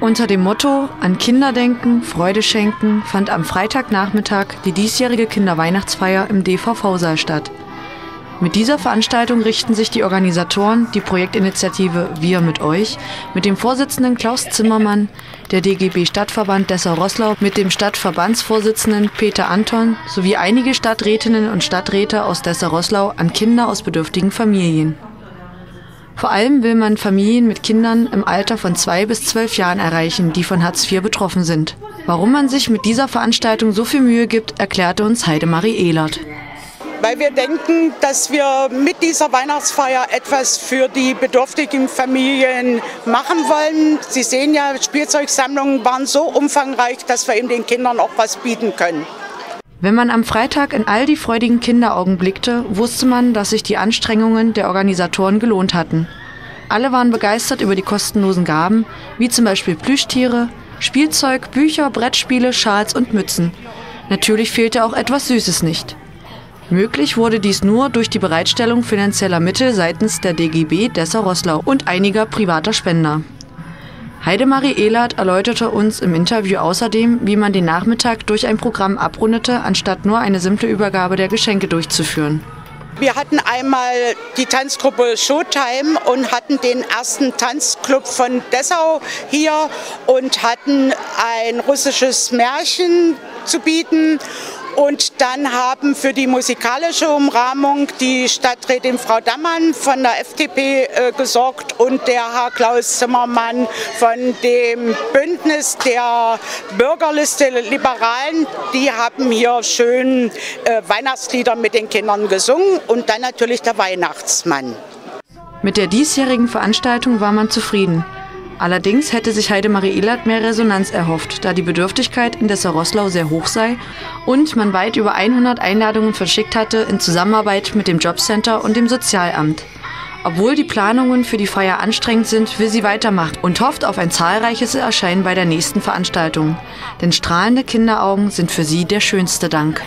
Unter dem Motto An Kinder denken, Freude schenken fand am Freitagnachmittag die diesjährige Kinderweihnachtsfeier im DVV-Saal statt. Mit dieser Veranstaltung richten sich die Organisatoren, die Projektinitiative Wir mit euch, mit dem Vorsitzenden Klaus Zimmermann, der DGB Stadtverband Dessau-Rosslau, mit dem Stadtverbandsvorsitzenden Peter Anton sowie einige Stadträtinnen und Stadträte aus Dessau-Rosslau an Kinder aus bedürftigen Familien. Vor allem will man Familien mit Kindern im Alter von zwei bis zwölf Jahren erreichen, die von Hartz IV betroffen sind. Warum man sich mit dieser Veranstaltung so viel Mühe gibt, erklärte uns Heidemarie Ehlert. Weil wir denken, dass wir mit dieser Weihnachtsfeier etwas für die bedürftigen Familien machen wollen. Sie sehen ja, Spielzeugsammlungen waren so umfangreich, dass wir eben den Kindern auch was bieten können. Wenn man am Freitag in all die freudigen Kinderaugen blickte, wusste man, dass sich die Anstrengungen der Organisatoren gelohnt hatten. Alle waren begeistert über die kostenlosen Gaben, wie zum Beispiel Plüschtiere, Spielzeug, Bücher, Brettspiele, Schals und Mützen. Natürlich fehlte auch etwas Süßes nicht. Möglich wurde dies nur durch die Bereitstellung finanzieller Mittel seitens der DGB Dessau-Rosslau und einiger privater Spender. Heidemarie Ehlert erläuterte uns im Interview außerdem, wie man den Nachmittag durch ein Programm abrundete, anstatt nur eine simple Übergabe der Geschenke durchzuführen. Wir hatten einmal die Tanzgruppe Showtime und hatten den ersten Tanzclub von Dessau hier und hatten ein russisches Märchen zu bieten und dann haben für die musikalische Umrahmung die Stadträtin Frau Dammann von der FDP äh, gesorgt und der Herr Klaus Zimmermann von dem Bündnis der Bürgerliste Liberalen. Die haben hier schön äh, Weihnachtslieder mit den Kindern gesungen und dann natürlich der Weihnachtsmann. Mit der diesjährigen Veranstaltung war man zufrieden. Allerdings hätte sich Heidemarie Ehlert mehr Resonanz erhofft, da die Bedürftigkeit in Dessau-Rosslau sehr hoch sei und man weit über 100 Einladungen verschickt hatte in Zusammenarbeit mit dem Jobcenter und dem Sozialamt. Obwohl die Planungen für die Feier anstrengend sind, will sie weitermachen und hofft auf ein zahlreiches Erscheinen bei der nächsten Veranstaltung. Denn strahlende Kinderaugen sind für sie der schönste Dank.